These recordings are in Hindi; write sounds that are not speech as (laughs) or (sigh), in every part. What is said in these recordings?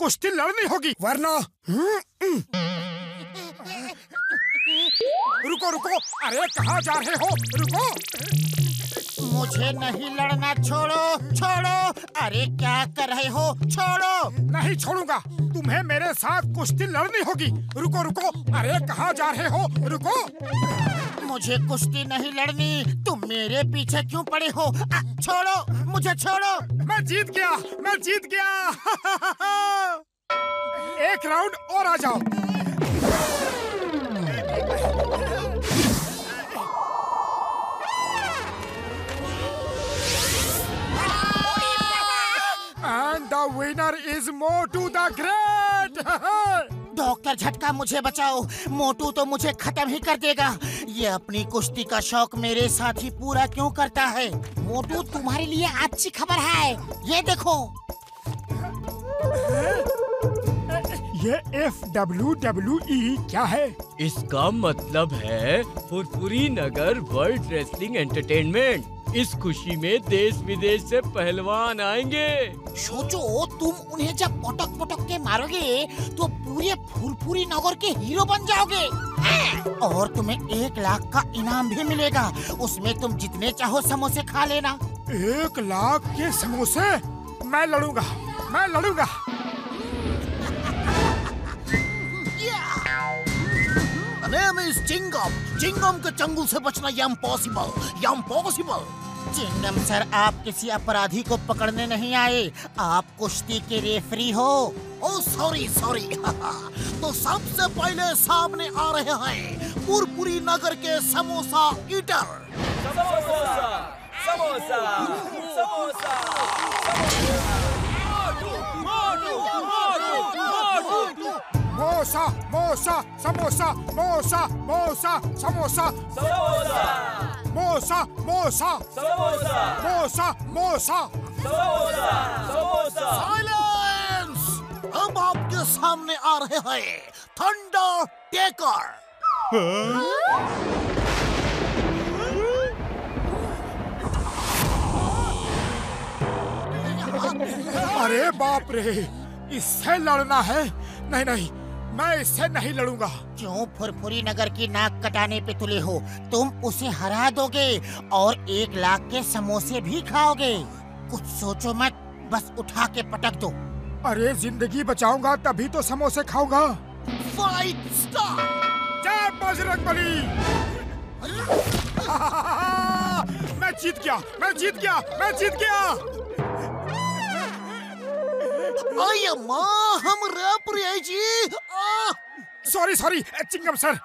कुश्ती लड़नी होगी। वरना रुको रुको। अरे कहाँ जा रहे हो? रुको। मुझे नहीं लड़ना छोड़ो छोड़ो। अरे क्या कर रहे हो? छोड़ो। नहीं छोड़ूँगा। तुम्हें मेरे साथ कुश्ती लड़नी होगी। रुको रुको। अरे कहाँ जा रहे हो? रुको। मुझे कुश्ती नहीं लड़नी। तुम मेरे पीछे क्यों पड़े हो? आ, छोड़ो मुझे छोड़ो। मैं जीत गया मैं जीत गया। एक राउंड और आ जाओ। And the winner is Motu the Great! (laughs) Doctor Jhatka मुझे बचाओ। मोटू तो मुझे खत्म ही कर देगा। ये अपनी कुश्ती का शौक मेरे साथ ही पूरा क्यों करता है? मोटू तुम्हारे लिए अच्छी खबर है। ये देखो। ये एफ़ डब्ल्यू डब्ल्यू ई क्या है? इसका मतलब है Furfuri Nagar world wrestling entertainment. इस खुशी में देश विदेश से पहलवान आएँगे। सोचो तुम उन्हें जब पटक पटक के मारोगे तो पूरे फुरफुरी नगर के हीरो बन जाओगे। हैं? और तुम्हें एक लाख का इनाम भी मिलेगा। उसमें तुम जितने चाहो समोसे खा लेना। एक लाख के समोसे? मैं लड़ूँगा मैं लड़ूँगा। नेम इज़ चिंगम चिंगम के चंगुल से बचना इम्पॉसिबल इम्पॉसिबल चिंगम सर आप किसी अपराधी को पकड़ने नहीं आए। आप कुश्ती के रेफरी हो। ओ सॉरी सॉरी तो सबसे पहले सामने आ रहे हैं पुरपुरी नगर के समोसा ईटर मोसा मोसा समोसा मोसा मोसा समोसा मोसा मोसा मोसा मोसा साइलेंस अब आपके सामने आ रहे हैं थंडर टेकर अरे बाप रे इससे लड़ना है? नहीं नहीं मैं इससे नहीं लड़ूँगा। क्यों फुरफुरी नगर की नाक कटाने पे तुले हो? तुम उसे हरा दोगे और एक लाख के समोसे भी खाओगे। कुछ सोचो मत बस उठा के पटक दो। अरे ज़िंदगी बचाऊँगा तभी तो समोसे खाऊँगा। फाइट स्टार्ट जय बजरंग बली! (laughs) (laughs) मैं जीत गया मैं जीत गया मैं जीत गया! हम रैप जी। आ! सॉरी सॉरी चिंगम सर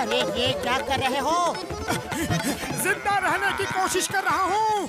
अरे ये क्या कर रहे हो? ज़िंदा रहने की कोशिश कर रहा हूँ।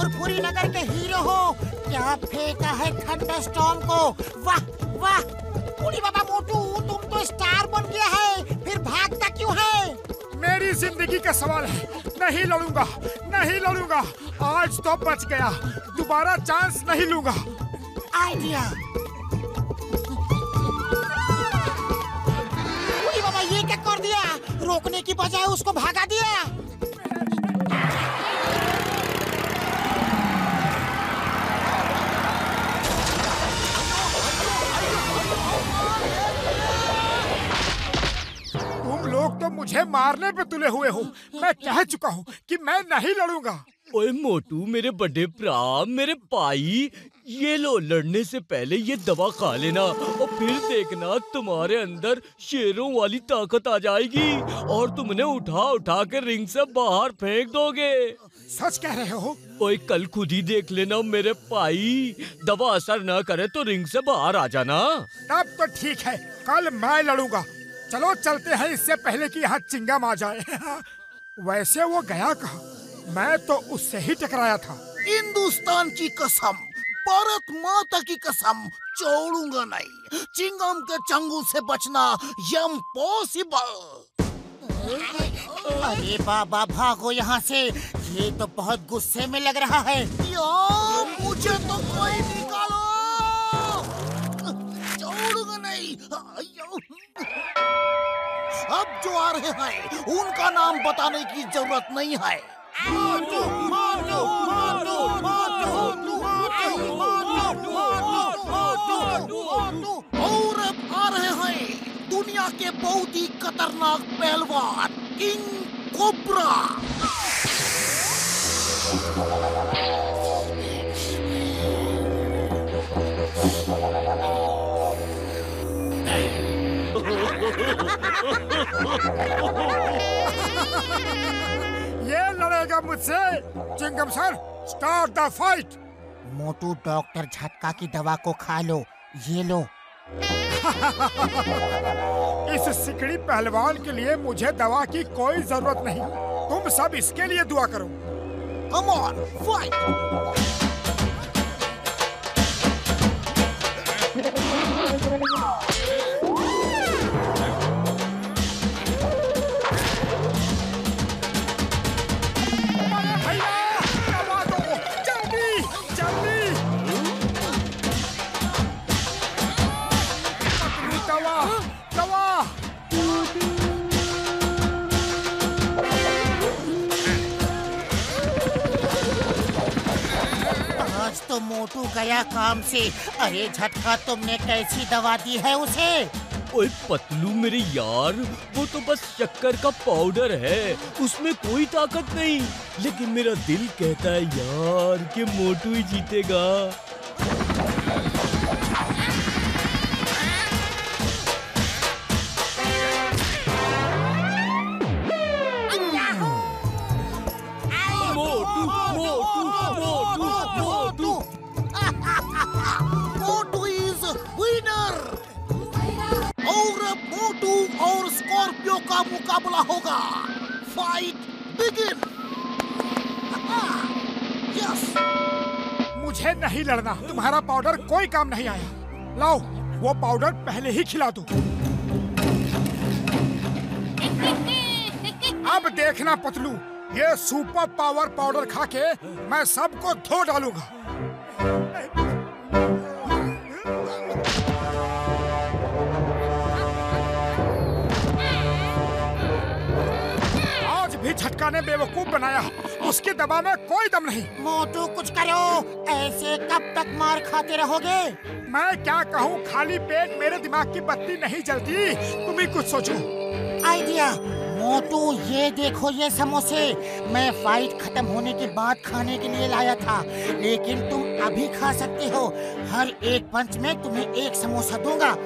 फुरफुरी नगर के हीरो हो। क्या फेंका है थंडर स्टॉर्म को? वाह वाह। उड़ी बाबा मोटू तुम तो स्टार बन गया है। फिर भागता क्यों है? मेरी ज़िंदगी का सवाल है। नहीं लड़ूँगा नहीं लड़ूँगा। आज तो बच गया। दोबारा चांस नहीं लूँगा। आइडिया। बाबा ये क्या कर दिया? रोकने की बजाय उसको भागा दिया। मुझे मारने पे तुले हुए हो। मैं कह चुका हूँ कि मैं नहीं लड़ूँगा। ओए मोटू मेरे बड़े भरा मेरे भाई ये लो लड़ने से पहले ये दवा खा लेना और फिर देखना तुम्हारे अंदर शेरों वाली ताकत आ जाएगी और तुम उन्हें उठा उठा के रिंग से बाहर फेंक दोगे। सच कह रहे हो? ओए कल खुद ही देख लेना मेरे भाई दवा असर न करे तो रिंग से बाहर आ जाना। तब तो ठीक है कल मैं लड़ूँगा। चलो चलते हैं इससे पहले कि यहाँ चिंगम आ जाए। (laughs) वैसे वो गया कहा? मैं तो उससे ही टकराया था। हिंदुस्तान की कसम भारत माता की कसम छोड़ूँगा नहीं। चिंगम के चंगुल से बचना यम पॉसिबल अरे बाबा भागो यहाँ से। ये तो बहुत गुस्से में लग रहा है। यार, मुझे तो कोई निकालो। छोड़ूँगा नहीं। अब जो आ रहे हैं, उनका नाम बताने की ज़रूरत नहीं है। और अब आ रहे हैं दुनिया के बहुत ही खतरनाक पहलवान, किंग कोबरा ये लड़ेगा मुझसे। Chingam sir start the fight Motu doctor Jhatka की दवा को खा लो ये लो। (laughs) इस सिकड़ी पहलवान के लिए मुझे दवा की कोई ज़रूरत नहीं। तुम सब इसके लिए दुआ करो। कम ऑन फाइट मोटू गया काम से। अरे झटका तुमने कैसी दवा दी है उसे? ओए पतलू मेरे यार वो तो बस शक्कर का पाउडर है उसमें कोई ताकत नहीं। लेकिन मेरा दिल कहता है यार कि मोटू ही जीतेगा। मोटू मोटू मोटू मोटू मोटू। मोटू और स्कॉर्पियो का मुकाबला होगा। फाइट बिगिन यस मुझे नहीं लड़ना। तुम्हारा पाउडर कोई काम नहीं आया। लाओ, वो पाउडर पहले ही खिला दो। अब देखना, पतलू। ये सुपर पावर पाउडर खा के मैं सबको धो डालूँगा। भी झटका ने बेवकूफ़ बनाया। उसकी दवा में कोई दम नहीं। मोटू कुछ करो। ऐसे कब तक मार खाते रहोगे? मैं क्या कहूँ खाली पेट मेरे दिमाग की बत्ती नहीं जलती। तुम ही कुछ सोचो। आइडिया। मोटू ये देखो ये समोसे। मैं फाइट खत्म होने के बाद खाने के लिए लाया था। लेकिन तुम अभी खा सकते हो। हर एक पंच में तुम्हें एक समोसा दूँगा।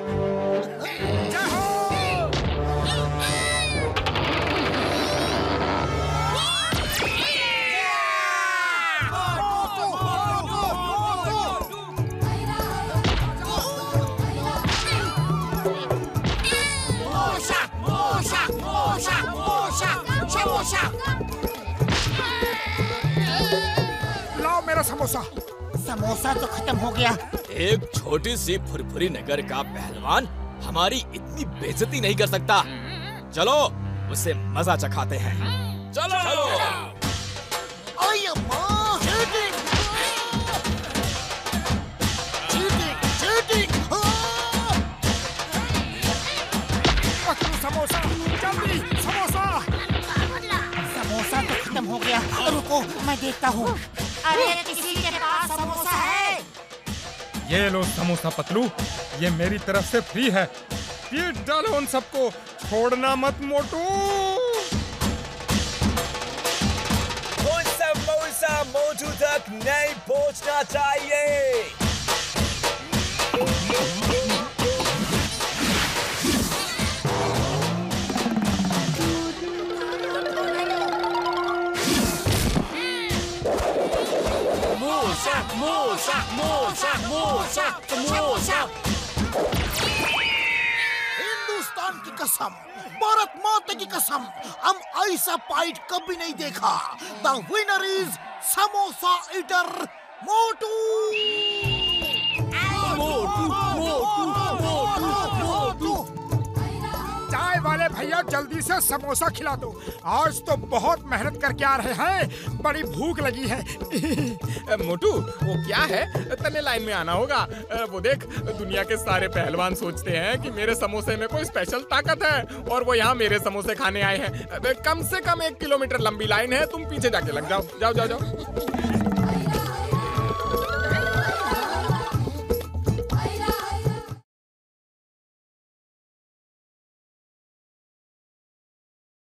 लाओ मेरा समोसा। समोसा तो खत्म हो गया। एक छोटी सी फुरफुरी नगर का पहलवान हमारी इतनी बेजती नहीं कर सकता। चलो उसे मज़ा चखाते हैं। चलो, चलो। मैं देखता हूँ। अरे किसी के पास समोसा है? ये लो समोसा पतलू ये मेरी तरफ़ से फ्री है। पीट डालो उन सबको छोड़ना मत मोटू। समोसा मोटू तक नहीं पहुँचना चाहिए। हिंदुस्तान की कसम भारत माता की कसम हम ऐसा पाइट कभी नहीं देखा। The winner is samosa eater Motu Motu Motu Motu वाले भैया, जल्दी से समोसा खिला दो। आज तो बहुत मेहनत करके आ रहे हैं। बड़ी भूख लगी है। (laughs) मोटू, वो क्या है? तने लाइन में आना होगा। वो देख, दुनिया के सारे पहलवान सोचते हैं कि मेरे समोसे में कोई स्पेशल ताकत है और वो यहाँ मेरे समोसे खाने आए हैं। कम से कम एक किलोमीटर लंबी लाइन है। तुम पीछे जाके लग जाओ। जाओ जाओ जाओ।